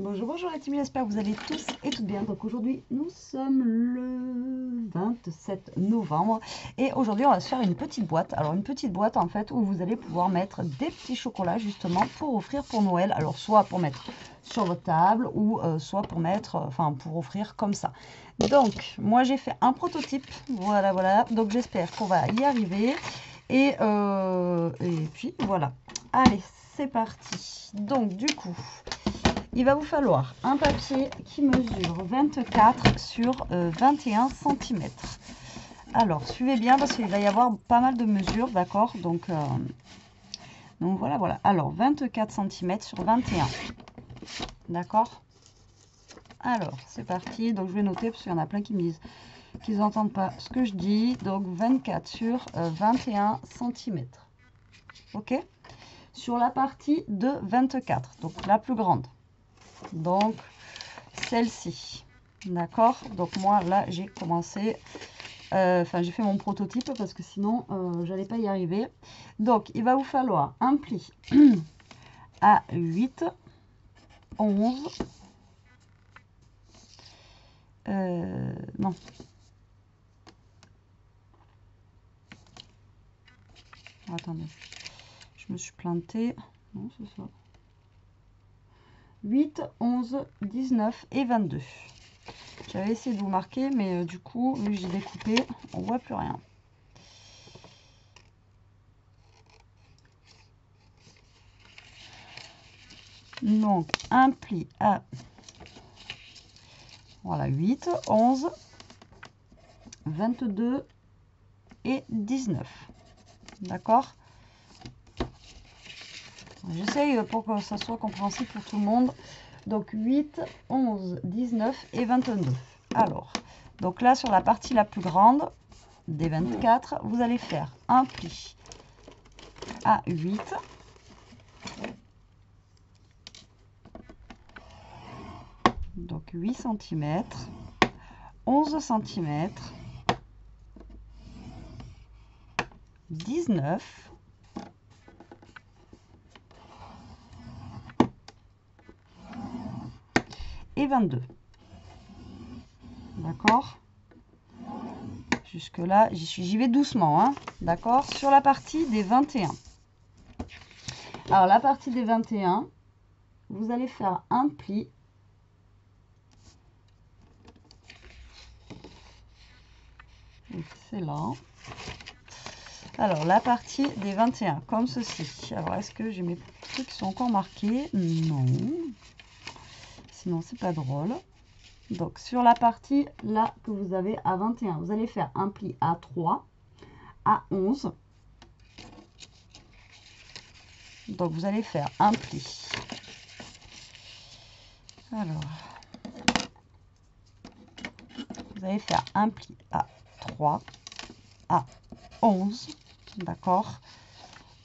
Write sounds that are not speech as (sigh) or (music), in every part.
Bonjour, bonjour les team, j'espère que vous allez tous et toutes bien. Donc aujourd'hui, nous sommes le 27 novembre et aujourd'hui, on va se faire une petite boîte. Alors une petite boîte en fait où vous allez pouvoir mettre des petits chocolats justement pour offrir pour Noël. Alors soit pour mettre sur votre table ou euh, soit pour mettre, euh, enfin pour offrir comme ça. Donc moi j'ai fait un prototype, voilà voilà. Donc j'espère qu'on va y arriver et, euh, et puis voilà. Allez, c'est parti. Donc du coup il va vous falloir un papier qui mesure 24 sur 21 euh, cm. Alors, suivez bien parce qu'il va y avoir pas mal de mesures, d'accord? Donc, euh, donc voilà, voilà. Alors, 24 cm sur 21. D'accord? Alors, c'est parti. Donc, je vais noter parce qu'il y en a plein qui me disent qu'ils n'entendent pas ce que je dis. Donc, 24 sur 21 euh, cm. OK? Sur la partie de 24, donc la plus grande donc celle-ci. D'accord Donc moi, là, j'ai commencé... Euh, enfin, j'ai fait mon prototype parce que sinon, euh, j'allais pas y arriver. Donc, il va vous falloir un pli (clears throat) à 8, 11... Euh, non. Attendez. Je me suis plantée. Non, c'est ça. 8, 11, 19 et 22. J'avais essayé de vous marquer, mais euh, du coup, vu que j'ai découpé, on voit plus rien. Donc, un pli à voilà, 8, 11, 22 et 19. D'accord? J'essaye pour que ça soit compréhensible pour tout le monde. Donc 8, 11, 19 et 22. Alors, donc là sur la partie la plus grande des 24, vous allez faire un pli à 8. Donc 8 cm, 11 cm, 19 et 22. D'accord? Jusque là, j'y suis, j'y vais doucement, hein D'accord? Sur la partie des 21. Alors, la partie des 21, vous allez faire un pli. Excellent. Alors, la partie des 21, comme ceci. Alors, est-ce que j'ai mes trucs qui sont encore marqués? Non sinon c'est pas drôle. Donc sur la partie là que vous avez à 21, vous allez faire un pli à 3, à 11. Donc vous allez faire un pli. Alors, vous allez faire un pli à 3, à 11, d'accord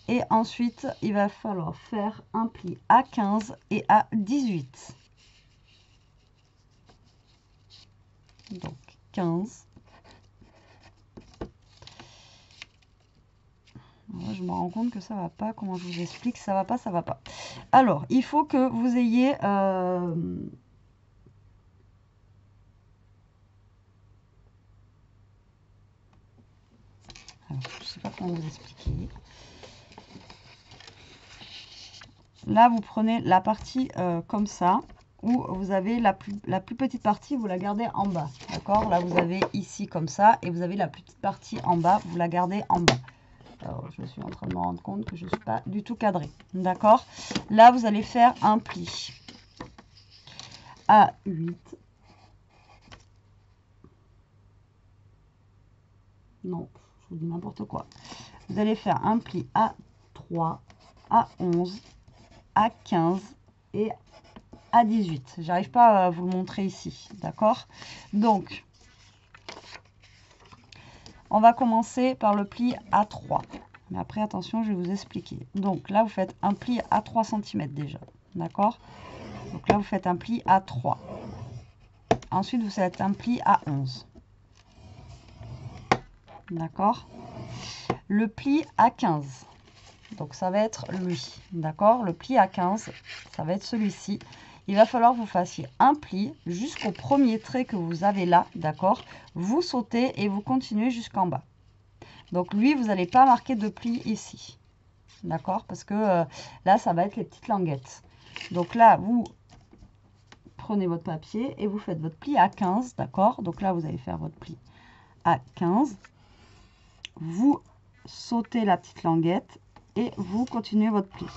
Et ensuite, il va falloir faire un pli à 15 et à 18. Donc 15. je me rends compte que ça va pas. Comment je vous explique? Ça va pas, ça va pas. Alors, il faut que vous ayez... Euh, je sais pas comment vous expliquer. Là, vous prenez la partie euh, comme ça vous avez la plus, la plus petite partie, vous la gardez en bas. D'accord? Là, vous avez ici comme ça, et vous avez la petite partie en bas, vous la gardez en bas. Alors, je suis en train de me rendre compte que je ne suis pas du tout cadré. D'accord? Là, vous allez faire un pli à 8. Non, je vous dis n'importe quoi. Vous allez faire un pli à 3, à 11, à 15 et à 18. J'arrive pas à vous le montrer ici, d'accord? Donc, on va commencer par le pli à 3. Mais après, attention, je vais vous expliquer. Donc là, vous faites un pli à 3 cm déjà, d'accord? Donc là, vous faites un pli à 3. Ensuite, vous faites un pli à 11. D'accord? Le pli à 15. Donc ça va être lui, d'accord? Le pli à 15, ça va être celui-ci il va falloir que vous fassiez un pli jusqu'au premier trait que vous avez là, d'accord? Vous sautez et vous continuez jusqu'en bas. Donc lui, vous n'allez pas marquer de pli ici, d'accord? Parce que euh, là, ça va être les petites languettes. Donc là, vous prenez votre papier et vous faites votre pli à 15, d'accord? Donc là, vous allez faire votre pli à 15. Vous sautez la petite languette et vous continuez votre pli.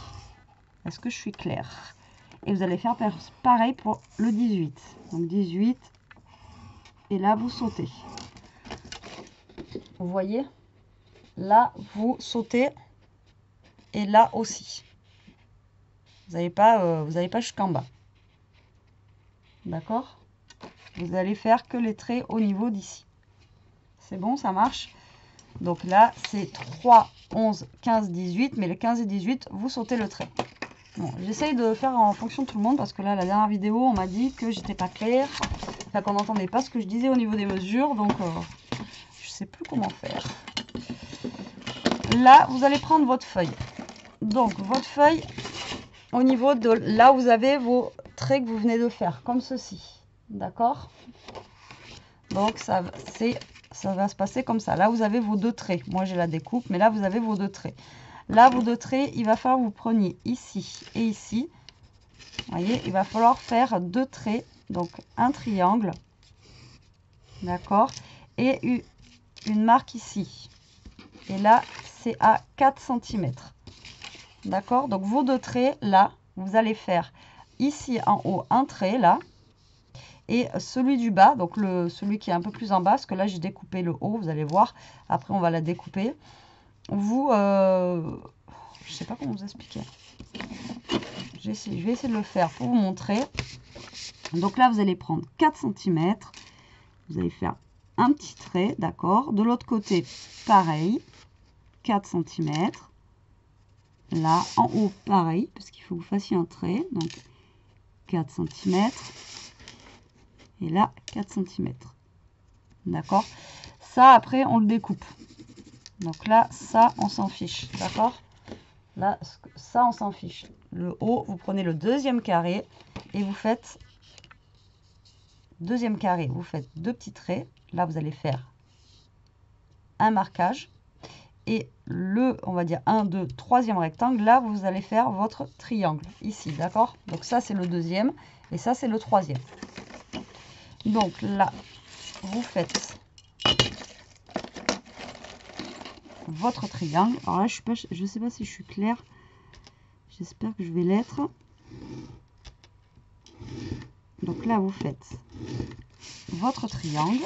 Est-ce que je suis claire? Et vous allez faire pareil pour le 18. Donc 18. Et là, vous sautez. Vous voyez? Là, vous sautez. Et là aussi. Vous n'allez pas, euh, vous n'allez pas jusqu'en bas. D'accord? Vous allez faire que les traits au niveau d'ici. C'est bon, ça marche? Donc là, c'est 3, 11, 15, 18. Mais le 15 et 18, vous sautez le trait. J'essaye de faire en fonction de tout le monde parce que là, la dernière vidéo, on m'a dit que j'étais pas claire. Enfin, qu'on n'entendait pas ce que je disais au niveau des mesures. Donc, euh, je sais plus comment faire. Là, vous allez prendre votre feuille. Donc, votre feuille, au niveau de là vous avez vos traits que vous venez de faire, comme ceci. D'accord? Donc, ça, ça va se passer comme ça. Là, vous avez vos deux traits. Moi, j'ai la découpe, mais là, vous avez vos deux traits. Là, deux traits, il va falloir que vous preniez ici et ici. Vous voyez, il va falloir faire deux traits. Donc, un triangle. D'accord Et une marque ici. Et là, c'est à 4 cm. D'accord Donc vos deux traits, là, vous allez faire ici en haut un trait, là. Et celui du bas, donc le, celui qui est un peu plus en bas, parce que là j'ai découpé le haut, vous allez voir. Après on va la découper. Vous, euh, je sais pas comment vous expliquer. Je vais essayer de le faire pour vous montrer. Donc là vous allez prendre 4 cm. Vous allez faire un petit trait, d'accord De l'autre côté, pareil, 4 cm. Là, en haut, pareil, parce qu'il faut que vous fassiez un trait. Donc, 4 cm. Et là, 4 cm. D'accord? Ça, après, on le découpe. Donc là, ça, on s'en fiche. D'accord? Là, ça, on s'en fiche. Le haut, vous prenez le deuxième carré et vous faites deuxième carré. Vous faites deux petits traits. Là, vous allez faire un marquage et le, on va dire 1, 2, troisième rectangle, là, vous allez faire votre triangle, ici, d'accord? Donc ça, c'est le deuxième, et ça, c'est le troisième. Donc là, vous faites votre triangle. Alors là, je ne sais pas si je suis claire. J'espère que je vais l'être. Donc là, vous faites votre triangle.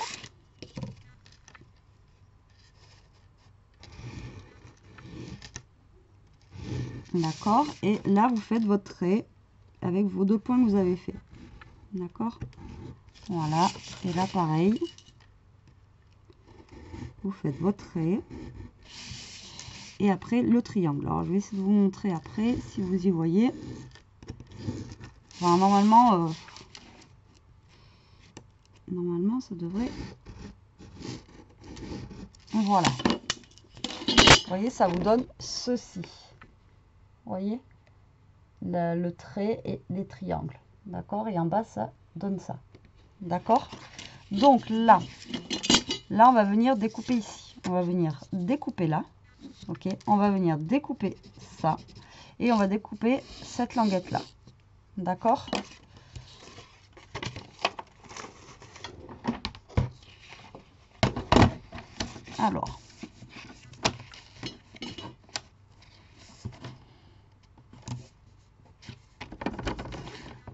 D'accord Et là, vous faites votre trait avec vos deux points que vous avez fait. D'accord Voilà. Et là, pareil. Vous faites votre trait. Et après, le triangle. Alors, je vais essayer de vous montrer après, si vous y voyez. normalement, euh, normalement, ça devrait... Voilà. Vous voyez, ça vous donne ceci voyez? Le, trait et les triangles. D'accord? Et en bas, ça donne ça. D'accord? Donc là, là, on va venir découper ici. On va venir découper là. Ok On va venir découper ça. Et on va découper cette languette là. D'accord? Alors,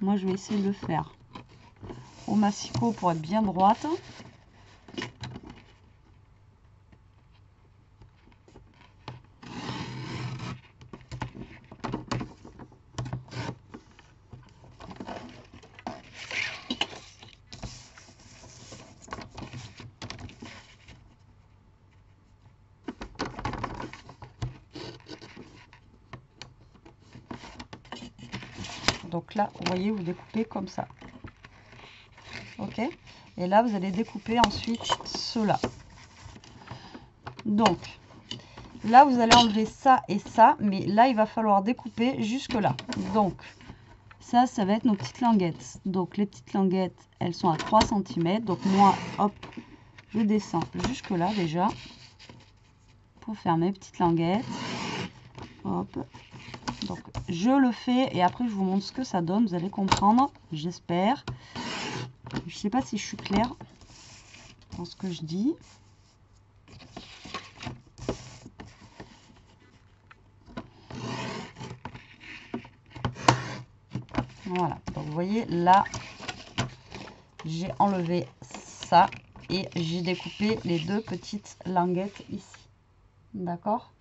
Moi, je vais essayer de le faire au massicot pour être bien droite. Donc là, vous voyez, vous découpez comme ça. Ok Et là, vous allez découper ensuite cela. Donc, là, vous allez enlever ça et ça. Mais là, il va falloir découper jusque là. Donc, Ça, ça va être nos petites languettes. Donc les petites languettes, elles sont à 3 cm. Donc moi, hop, je descends jusque là déjà pour faire mes petites languettes. Hop. Je le fais et après je vous montre ce que ça donne. Vous allez comprendre, j'espère. Je sais pas si je suis claire dans ce que je dis. Voilà, donc vous voyez là, j'ai enlevé ça et j'ai découpé les deux petites languettes ici. D'accord?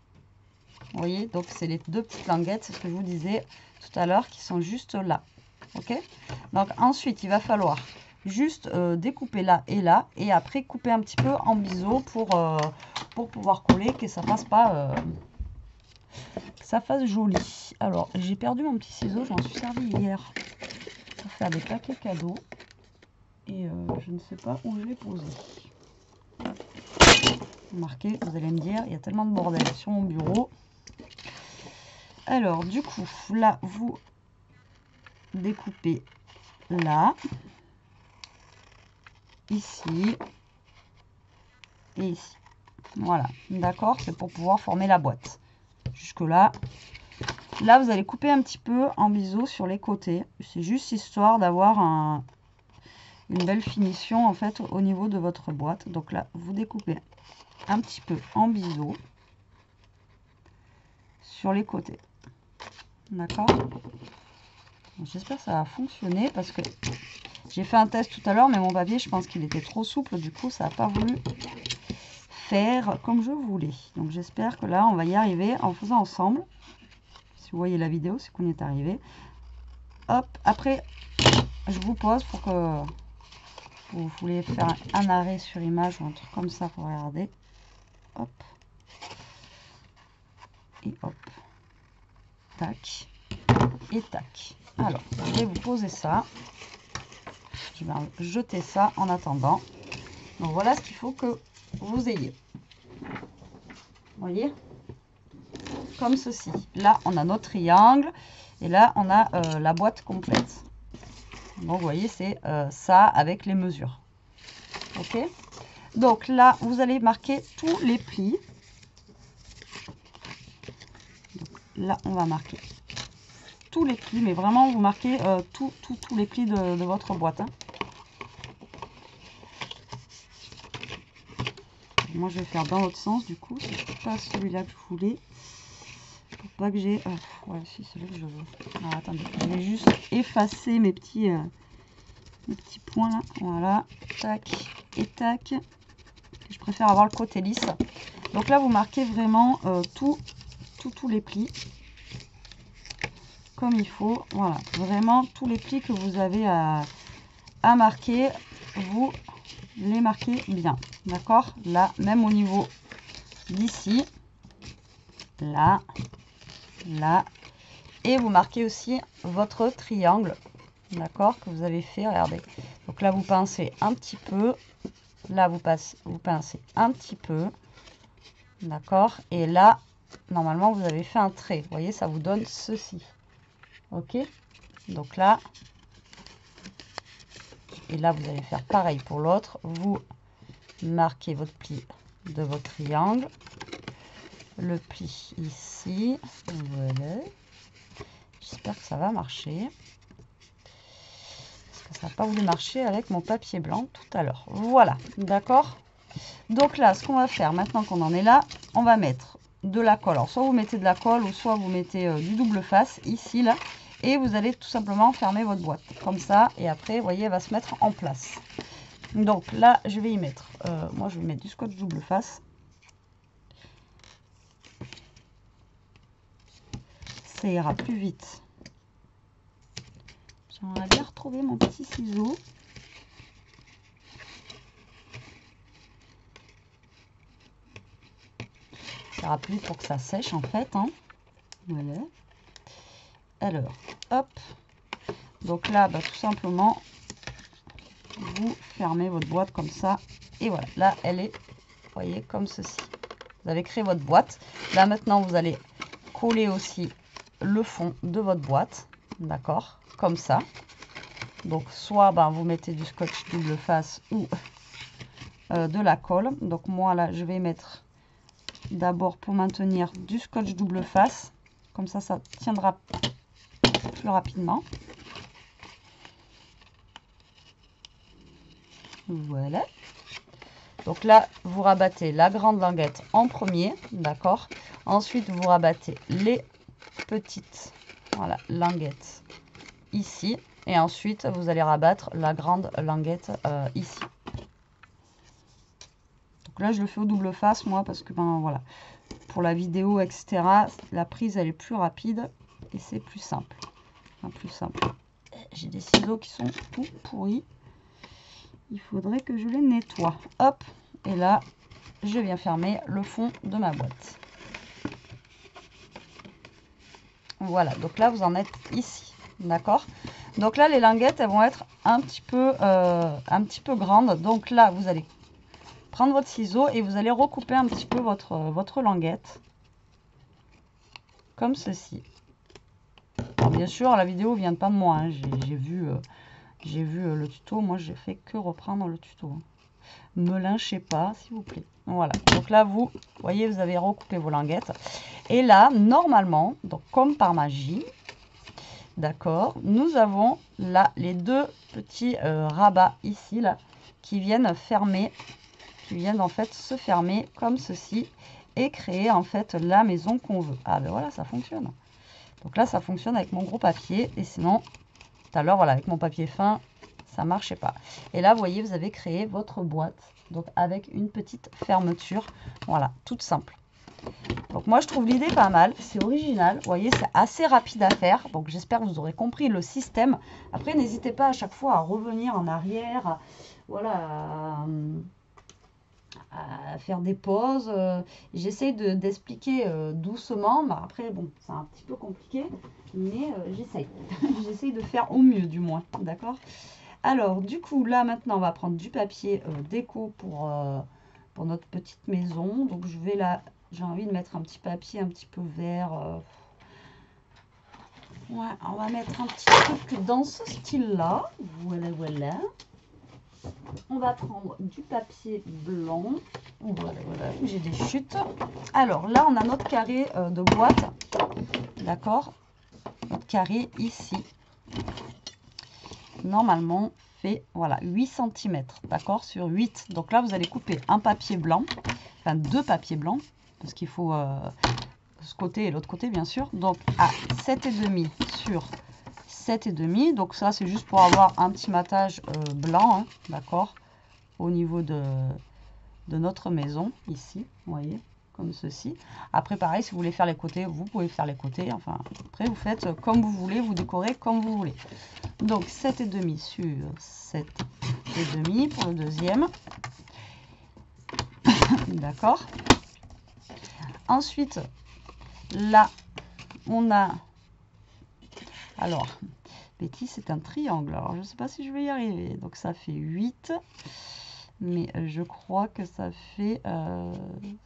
Vous voyez, donc c'est les deux petites languettes, c'est ce que je vous disais tout à l'heure, qui sont juste là. Ok? Donc ensuite, il va falloir juste euh, découper là et là et après couper un petit peu en biseau pour, euh, pour pouvoir coller, que ça fasse pas... Euh, ça fasse joli. Alors, j'ai perdu mon petit ciseau, j'en suis servi hier pour faire des paquets cadeaux. Et je ne sais pas où je l'ai posé. Marqué, vous allez me dire, il y a tellement de bordel sur mon bureau. Alors, du coup, là, vous découpez là ici et ici. Voilà, d'accord C'est pour pouvoir former la boîte. Jusque là. Là, vous allez couper un petit peu en biseau sur les côtés. C'est juste histoire d'avoir un, une belle finition en fait au niveau de votre boîte. Donc là, vous découpez un petit peu en biseau sur les côtés. D'accord J'espère que ça va fonctionner parce que j'ai fait un test tout à l'heure, mais mon papier, je pense qu'il était trop souple. Du coup, ça n'a pas voulu faire comme je voulais. Donc, j'espère que là, on va y arriver en faisant ensemble. Si vous voyez la vidéo, c'est qu'on y est arrivé. Hop, après, je vous pose pour que vous voulez faire un arrêt sur image ou un truc comme ça pour regarder. Hop. Et hop. Tac. Et tac. Alors, je vais vous poser ça. Je vais jeter ça en attendant. Donc voilà ce qu'il faut que vous ayez. Vous voyez? Comme ceci. Là, on a notre triangle. Et là, on a euh, la boîte complète. Donc, vous voyez, c'est euh, ça avec les mesures. OK? Donc là, vous allez marquer tous les plis. Là, on va marquer tous les plis, mais vraiment, vous marquez euh, tous les plis de, votre boîte. Hein. Moi, je vais faire dans l'autre sens, du coup. C'est pas celui-là que je voulais. Pour pas que j'ai... Euh, ouais, si, celui que je veux. Alors, attendez. Je vais juste effacer mes petits, euh, mes petits points, là. Voilà. Tac et tac. Je préfère avoir le côté lisse. Donc là, vous marquez vraiment euh, tout, tous les plis. Comme il faut. Voilà. Vraiment, tous les plis que vous avez à, à marquer, vous les marquez bien. D'accord? Là, même au niveau d'ici. Là. Là. Et vous marquez aussi votre triangle. D'accord? Que vous avez fait. Regardez. Donc là, vous pincez un petit peu. Là, vous, passez, vous pincez un petit peu. D'accord? Et là, normalement, vous avez fait un trait. Vous voyez, ça vous donne ceci. Ok Donc là, et là, vous allez faire pareil pour l'autre. Vous marquez votre pli de votre triangle. Le pli ici. Voilà. J'espère que ça va marcher. Parce que ça n'a pas voulu marcher avec mon papier blanc tout à l'heure. Voilà, d'accord? Donc là, ce qu'on va faire, maintenant qu'on en est là, on va mettre de la colle. Alors, soit vous mettez de la colle, ou soit vous mettez euh, du double face, ici, là et vous allez tout simplement fermer votre boîte. Comme ça et après vous voyez elle va se mettre en place. Donc là je vais y mettre euh, moi je vais mettre du scotch double face. Ça ira plus vite. J'aimerais bien retrouver mon petit ciseau plus pour que ça sèche en fait hein. alors, hop. Donc là, bah, tout simplement, vous fermez votre boîte comme ça. Et voilà, là, elle est, voyez, comme ceci. Vous avez créé votre boîte. Là, maintenant, vous allez coller aussi le fond de votre boîte. D'accord? Comme ça. Donc, soit ben, vous mettez du scotch double face ou euh, de la colle. Donc, moi, là, je vais mettre d'abord pour maintenir du scotch double face. Comme ça, ça tiendra plus rapidement. Voilà. Donc là, vous rabattez la grande languette en premier, d'accord Ensuite, vous rabattez les petites voilà, languettes ici. Et ensuite, vous allez rabattre la grande languette euh, ici. Là, je le fais au double face, moi, parce que, ben voilà, pour la vidéo, etc., la prise, elle est plus rapide et c'est plus simple. plus simple. J'ai des ciseaux qui sont tout pourris. Il faudrait que je les nettoie. Hop, et là, je viens fermer le fond de ma boîte. Voilà, donc là, vous en êtes ici. D'accord? Donc là, les languettes, elles vont être un petit peu, euh, un petit peu grandes. Donc là, vous allez prendre votre ciseau et vous allez recouper un petit peu votre, votre languette. Comme ceci. bien sûr, la vidéo vient pas de moi. Hein. J'ai vu, euh, euh, le tuto. Moi, j'ai fait que reprendre le tuto. Hein. Me lynchez pas, s'il vous plaît. Voilà. Donc là, vous voyez, vous avez recoupé vos languettes. Et là, normalement, donc comme par magie, d'accord, nous avons là les deux petits euh, rabats ici, là, qui viennent fermer, qui viennent en fait se fermer comme ceci et créer en fait la maison qu'on veut. Ah ben voilà, ça fonctionne. Donc là, ça fonctionne avec mon gros papier. Et sinon, tout à l'heure, voilà, avec mon papier fin, ça marchait pas. Et là, vous voyez, vous avez créé votre boîte, donc avec une petite fermeture, voilà, toute simple. Donc moi, je trouve l'idée pas mal, c'est original, vous voyez, c'est assez rapide à faire, donc j'espère que vous aurez compris le système. Après, n'hésitez pas à chaque fois à revenir en arrière, voilà, faire des pauses. Euh, j'essaie d'expliquer euh, doucement, mais après, bon, c'est un petit peu compliqué, mais euh, j'essaye. (laughs) j'essaye de faire au mieux, du moins, d'accord? Alors, du coup, là, maintenant, on va prendre du papier déco pour, pour notre petite maison. Donc, je vais là, j'ai envie de mettre un petit papier un petit peu vert. Ouais, on va mettre un petit truc dans ce style-là. Voilà, voilà. On va prendre du papier blanc. Voilà, voilà, j'ai des chutes. Alors, là, on a notre carré de boîte. D'accord? Notre carré ici normalement fait voilà 8 cm, d'accord, sur 8. Donc là, vous allez couper un papier blanc, enfin deux papiers blancs, parce qu'il faut euh, ce côté et l'autre côté, bien sûr. Donc à 7,5 sur 7,5. Donc ça, c'est juste pour avoir un petit matage euh, blanc, hein, d'accord, au niveau de, de notre maison, ici, vous voyez comme ceci. Après, pareil, si vous voulez faire les côtés, vous pouvez faire les côtés. Enfin, après, vous faites comme vous voulez, vous décorez comme vous voulez. Donc, 7,5 sur 7,5 pour le deuxième. (coughs) D'accord Ensuite, là, on a... Alors, Betty, c'est un triangle. Alors, je ne sais pas si je vais y arriver. Donc, ça fait 8 mais euh, je crois que ça fait, euh,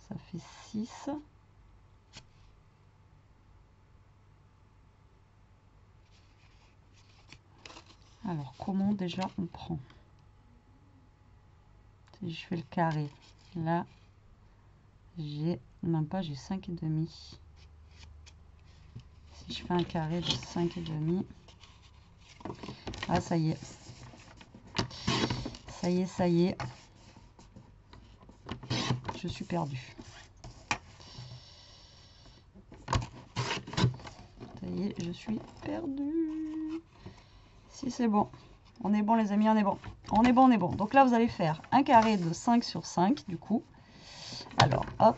ça fait 6. Alors, comment déjà on prend? Si je fais le carré, là, j'ai, même pas, j'ai 5 et demi. Si je fais un carré de 5 et demi, ah, ça y est. Ça y est, ça y est je suis perdue. Ça y est, je suis perdue. Si c'est bon. On est bon les amis, on est bon. On est bon, on est bon. Donc là, vous allez faire un carré de 5 sur 5 du coup. Alors, hop,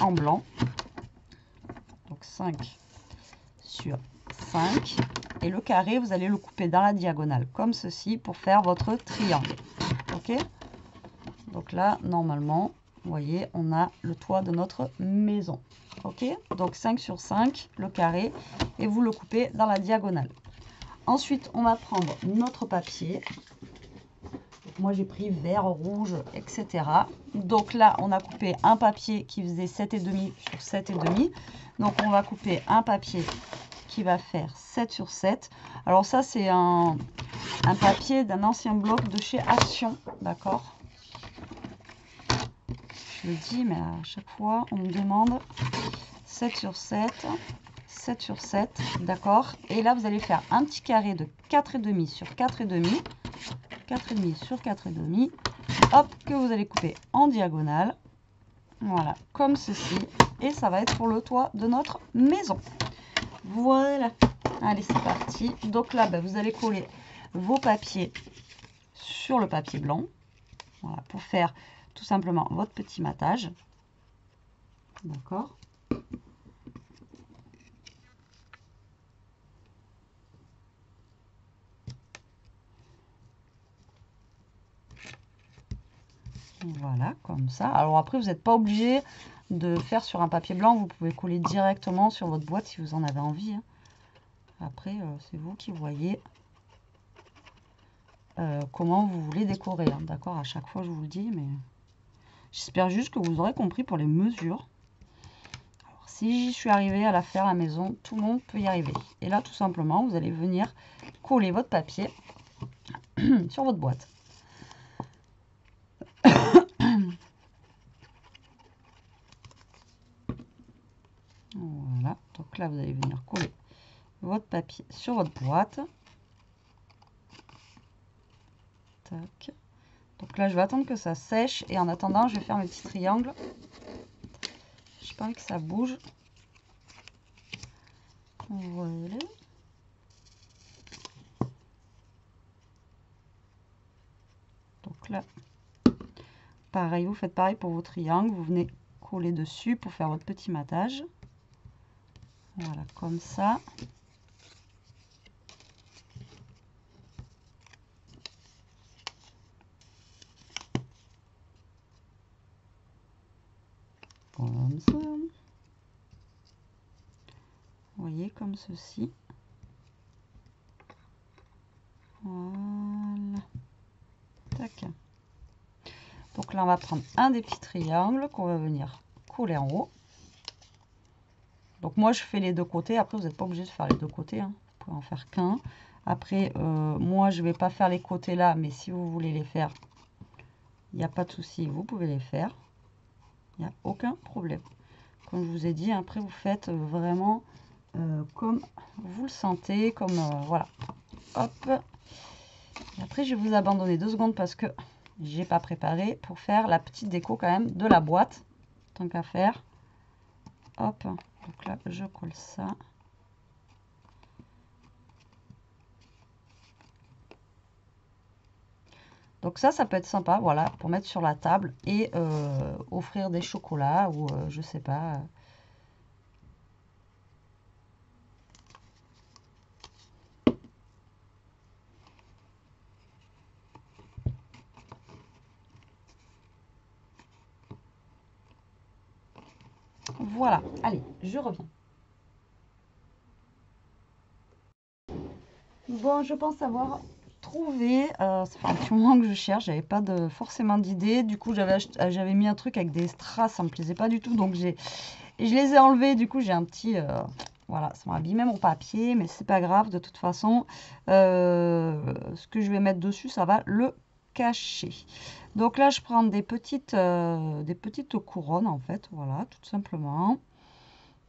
en blanc. Donc 5 sur 5. Et le carré, vous allez le couper dans la diagonale, comme ceci, pour faire votre triangle. Ok? Donc là, normalement, vous voyez, on a le toit de notre maison. Ok? Donc 5 sur 5, le carré, et vous le coupez dans la diagonale. Ensuite, on va prendre notre papier. Moi, j'ai pris vert, rouge, etc. Donc là, on a coupé un papier qui faisait 7,5 sur 7,5. Donc, on va couper un papier qui va faire 7 sur 7. Alors ça, c'est un, un papier d'un ancien bloc de chez Action, d'accord? Je le dis, mais à chaque fois, on me demande 7 sur 7. 7 sur 7, d'accord? Et là, vous allez faire un petit carré de 4,5 sur 4,5, 4,5 sur 4,5, hop, que vous allez couper en diagonale, voilà, comme ceci, et ça va être pour le toit de notre maison. Voilà, allez, c'est parti. Donc là, ben, vous allez coller vos papiers sur le papier blanc, voilà, pour faire tout simplement votre petit matage, d'accord Voilà, comme ça. Alors après, vous n'êtes pas obligé de faire sur un papier blanc. Vous pouvez coller directement sur votre boîte si vous en avez envie. Hein. Après, euh, c'est vous qui voyez euh, comment vous voulez décorer. Hein. D'accord À chaque fois, je vous le dis, mais j'espère juste que vous aurez compris pour les mesures. Alors, si je suis arrivée à la faire à la maison, tout le monde peut y arriver. Et là, tout simplement, vous allez venir coller votre papier (clears throat) sur votre boîte. voilà, donc vous allez venir coller votre papier sur votre boîte. Tac. Donc là je vais attendre que ça sèche et en attendant je vais faire mes petits triangles. Je pas que ça bouge. Voilà. Donc là, Pareil, vous faites pareil pour vos triangles. Vous venez coller dessus pour faire votre petit matage. Voilà, comme ça. Comme ça. Vous voyez, comme ceci. Voilà. Tac. Donc là, on va prendre un des petits triangles qu'on va venir couler en haut. Donc moi, je fais les deux côtés. Après, vous n'êtes pas obligé de faire les deux côtés. Hein. Vous pouvez en faire qu'un. Après, euh, moi, je ne vais pas faire les côtés là. Mais si vous voulez les faire, il n'y a pas de souci. Vous pouvez les faire. Il n'y a aucun problème. Comme je vous ai dit, après, vous faites vraiment euh, comme vous le sentez. Comme, euh, voilà. Hop. après, je vais vous abandonner deux secondes parce que j'ai pas préparé pour faire la petite déco quand même de la boîte. Tant qu'à faire. Hop. Donc là, je colle ça. Donc ça, ça peut être sympa, voilà, pour mettre sur la table et euh, offrir des chocolats ou euh, je sais pas, Voilà, allez, je reviens. Bon, je pense avoir trouvé, euh, ça fait un petit moment que je cherche, j'avais pas forcément d'idée, du coup j'avais mis un truc avec des strass, ça me plaisait pas du tout, donc je les ai enlevés, du coup j'ai un petit, euh, voilà, ça m'a abîmé mon papier, mais c'est pas grave, de toute façon, euh, ce que je vais mettre dessus, ça va le cacher. Donc là, je prends des petites, euh, des petites couronnes, en fait, voilà, tout simplement.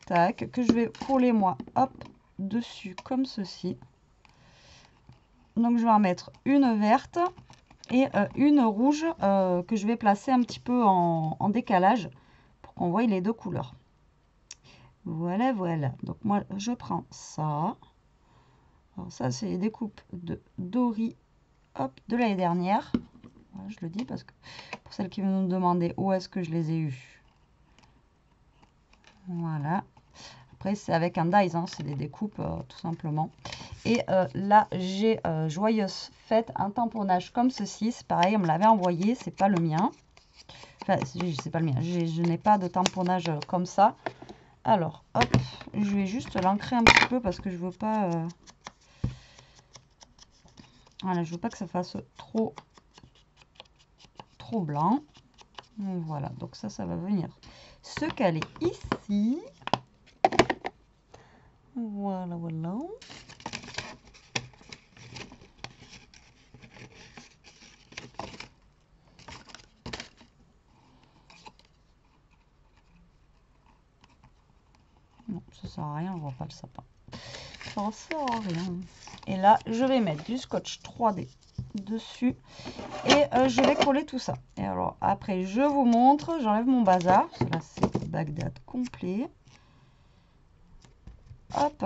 Tac, que je vais coller, moi, hop, dessus, comme ceci. Donc, je vais en mettre une verte et euh, une rouge euh, que je vais placer un petit peu en, décalage pour qu'on voie les deux couleurs. Voilà, voilà. Donc, moi, je prends ça. Ça, c'est les découpes de Dory, hop, de l'année dernière je le dis parce que pour celles qui vont nous demander où est-ce que je les ai eus. Voilà. Après, c'est avec un dies, hein, c'est des découpes euh, tout simplement. Et euh, là, j'ai euh, Joyeuse Fête, un tamponnage comme ceci. C'est pareil, on me l'avait envoyé, c'est pas le mien. Enfin, c'est pas le mien. Je n'ai pas de tamponnage comme ça. Alors, hop, je vais juste l'ancrer un petit peu parce que je veux pas... Voilà, je veux pas que ça fasse trop blanc. Voilà, donc ça, ça va venir se caler ici. Voilà, voilà. Non, ça sert à rien, on voit pas le sapin. Ça sert à rien. Et là, je vais mettre du scotch 3D dessus et euh, je vais coller tout ça. Et alors après, je vous montre, j'enlève mon bazar. Là, c'est Bagdad complet. Hop.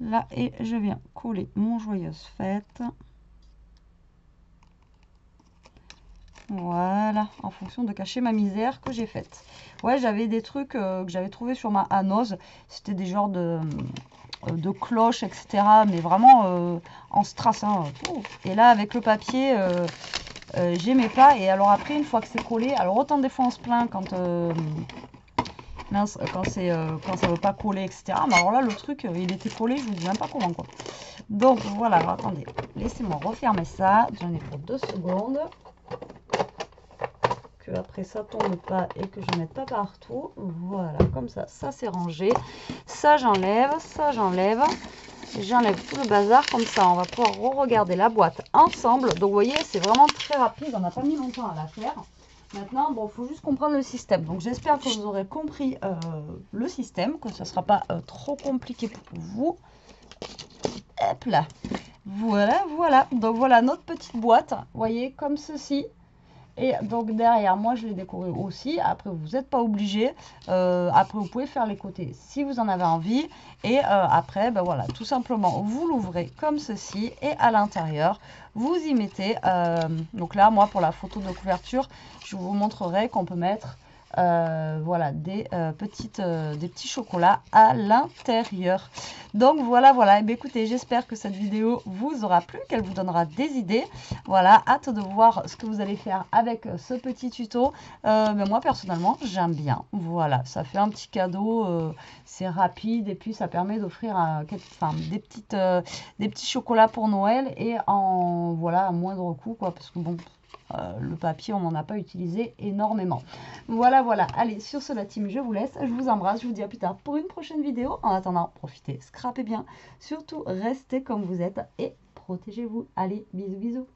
Là, et je viens coller mon joyeuse fête. Voilà, en fonction de cacher ma misère que j'ai faite. Ouais, j'avais des trucs euh, que j'avais trouvé sur ma anose. C'était des genres de, de cloches, etc. Mais vraiment euh, en strass. Hein. Et là, avec le papier, j'aimais pas. Et alors après, une fois que c'est collé, alors autant des fois on se plaint quand... quand c'est quand ça veut pas coller etc mais alors là le truc il était collé je vous dis même pas comment quoi donc voilà attendez laissez-moi refermer ça j'en ai pour deux secondes après ça tombe pas et que je ne mette pas partout. Voilà, comme ça, ça c'est rangé. Ça j'enlève, ça j'enlève. J'enlève tout le bazar, comme ça on va pouvoir re-regarder la boîte ensemble. Donc vous voyez, c'est vraiment très rapide, on n'a pas mis longtemps à la faire. Maintenant, bon, il faut juste comprendre le système. Donc j'espère que vous aurez compris euh, le système, que ce ne sera pas euh, trop compliqué pour vous. Hop là. Voilà, voilà. Donc voilà notre petite boîte. Vous voyez, comme ceci. Et donc derrière, moi je l'ai décoré aussi. Après, vous n'êtes pas obligé. Euh, après, vous pouvez faire les côtés si vous en avez envie. Et euh, après, ben voilà, tout simplement, vous l'ouvrez comme ceci. Et à l'intérieur, vous y mettez. Euh, donc là, moi, pour la photo de couverture, je vous montrerai qu'on peut mettre euh, voilà, des, euh, euh, des petits chocolats à l'intérieur. Donc voilà, voilà. Et eh écoutez, j'espère que cette vidéo vous aura plu, qu'elle vous donnera des idées. Voilà, hâte de voir ce que vous allez faire avec ce petit tuto. mais moi, personnellement, j'aime bien. Voilà, ça fait un petit cadeau. c'est rapide et puis ça permet d'offrir des, des petits chocolats pour Noël et en voilà, à moindre coût, quoi. Parce que bon, euh, le papier, on n'en a pas utilisé énormément. Voilà, voilà. Allez, sur ce, la team, je vous laisse. Je vous embrasse. Je vous dis à plus tard pour une prochaine vidéo. En attendant, profitez, scrapez bien. Surtout, restez comme vous êtes et protégez-vous. Allez, bisous, bisous.